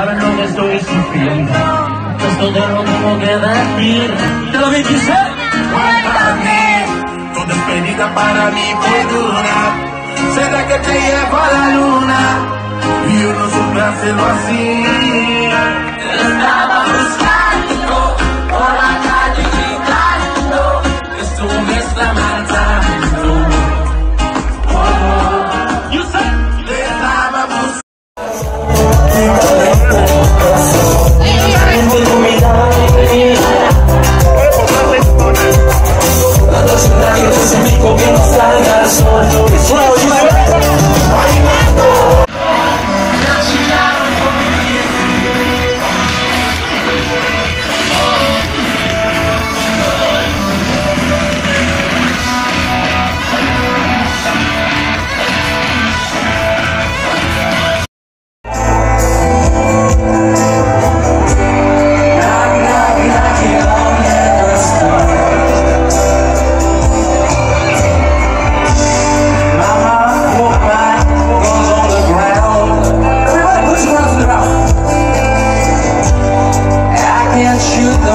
saben lo que estoy sufriendo. Esto te lo tengo que decir. Te lo dice. Cuéntame, tu despedida para mí fue dura. ¿Será que te llevo a la luna? Y yo no supe hacerlo así. you